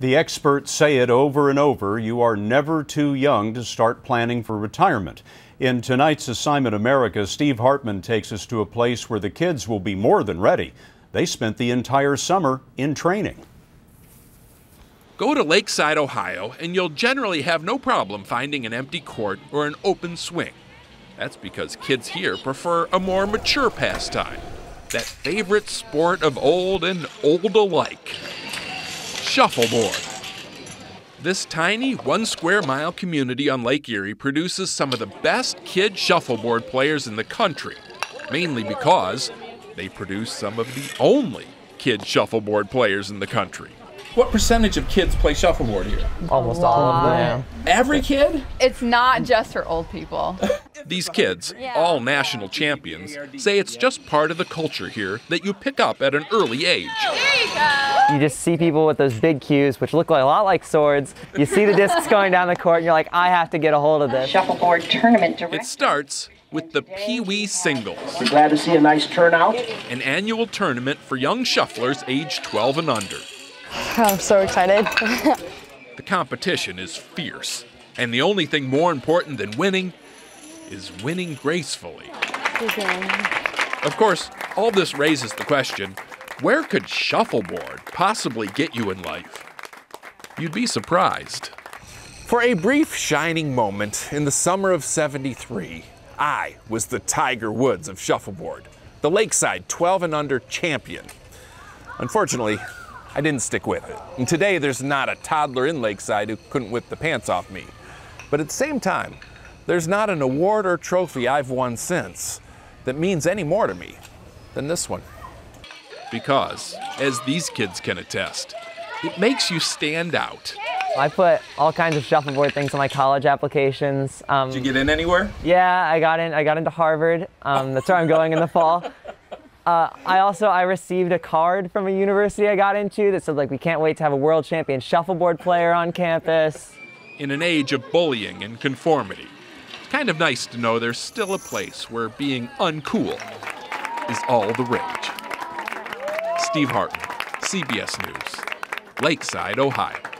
The experts say it over and over you are never too young to start planning for retirement. In tonight's Assignment America, Steve Hartman takes us to a place where the kids will be more than ready. They spent the entire summer in training. Go to Lakeside, Ohio, and you'll generally have no problem finding an empty court or an open swing. That's because kids here prefer a more mature pastime, that favorite sport of old and old alike shuffleboard. This tiny one square mile community on Lake Erie produces some of the best kid shuffleboard players in the country, mainly because they produce some of the only kid shuffleboard players in the country. What percentage of kids play shuffleboard here? Almost all of them. Every kid? It's not just for old people. These kids, all national champions, say it's just part of the culture here that you pick up at an early age. You you just see people with those big cues, which look like a lot like swords. You see the discs going down the court, and you're like, I have to get a hold of this. Shuffleboard tournament It starts with the Pee Wee Singles, We're glad to see a nice turnout. an annual tournament for young shufflers aged 12 and under. I'm so excited. The competition is fierce, and the only thing more important than winning is winning gracefully. Of course, all this raises the question where could shuffleboard possibly get you in life? You'd be surprised. For a brief shining moment in the summer of 73, I was the Tiger Woods of shuffleboard, the Lakeside 12 and under champion. Unfortunately, I didn't stick with it. And today there's not a toddler in Lakeside who couldn't whip the pants off me. But at the same time, there's not an award or trophy I've won since that means any more to me than this one. Because, as these kids can attest, it makes you stand out. I put all kinds of shuffleboard things on my college applications. Um, Did you get in anywhere? yeah, I got in. I got into Harvard. Um, that's where I'm going in the fall. Uh, I also I received a card from a university I got into that said like we can't wait to have a world champion shuffleboard player on campus. In an age of bullying and conformity, it's kind of nice to know there's still a place where being uncool is all the rage. Steve Hartman, CBS News, Lakeside, Ohio.